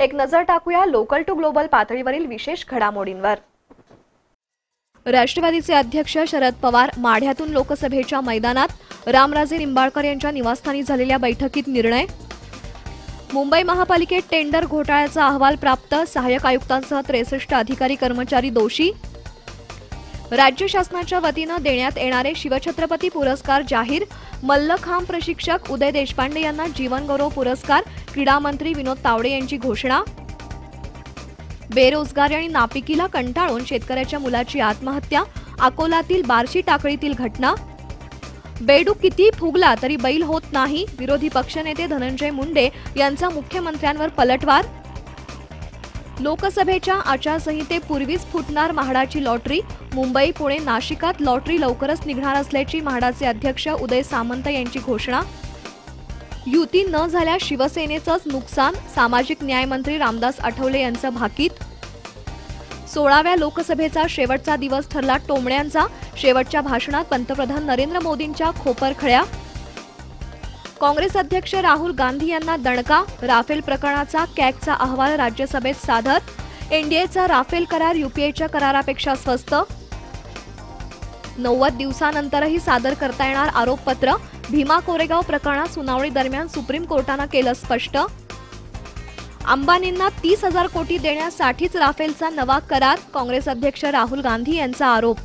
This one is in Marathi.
एक नजर टाकूया लोकल टू ग्लोबल पातळीवरील विशेष घडामोडींवर. राष्ट्रवादीचे अध्यक्ष शरद पवार माढ्यातून लोकसभेच्या मैदानात रामराजे निंबाळकर यांच्या निवासस्थानी झालेल्या बैठकीत निर्णय. मुंबई महापालिकेत टेंडर घोटाळ्याचा अहवाल प्राप्त सहाय्यक आयुक्तांसह त्रेसष्ट अधिकारी कर्मचारी दोषी. राज्य शासनाच्या वतीनं देण्यात येणारे शिवछत्रपती पुरस्कार जाहीर मल्लखांब प्रशिक्षक उदय देशपांडे यांना जीवनगौरव पुरस्कार क्रीडा मंत्री विनोद तावडे यांची घोषणा. बेरोजगारी आणि नापिकीला कंटाळून शेतकऱ्याच्या मुलाची आत्महत्या अकोलातील बार्शी टाकळीतील घटना. बेडूक किती फुगला तरी बैल होत नाही विरोधी पक्षनेते धनंजय मुंडे यांचा मुख्यमंत्र्यांवर पलटवार. लोकसभेच्या आचारसंहितेपूर्वीच फुटणार म्हाडाची लॉटरी. मुंबई पुणे नाशिकात लॉटरी लवकरच निघणार असल्याची म्हाडाचे अध्यक्ष उदय सामंत यांची घोषणा. युती न झाल्या शिवसेनेचंच नुकसान सामाजिक न्यायमंत्री रामदास आठवले यांचं भाकीत. सोळाव्या लोकसभेचा शेवटचा दिवस ठरला टोमण्यांचा. शेवटच्या भाषणात पंतप्रधान नरेंद्र मोदींच्या खोपरखळ्या. काँग्रेस अध्यक्ष राहुल गांधी यांना दणका राफेल प्रकरणाचा कॅगचा अहवाल राज्यसभेत सादर एनडीएचा राफेल करार युपीएच्या करारापेक्षा स्वस्त. नव्वद दिवसानंतरही सादर करता येणार आरोपपत्र भीमा कोरेगाव प्रकरणात सुनावणी दरम्यान सुप्रीम कोर्टानं केलं स्पष्ट. अंबानींना तीस हजार कोटी देण्यासाठीच राफेलचा नवा करार काँग्रेस अध्यक्ष राहुल गांधी यांचा आरोप.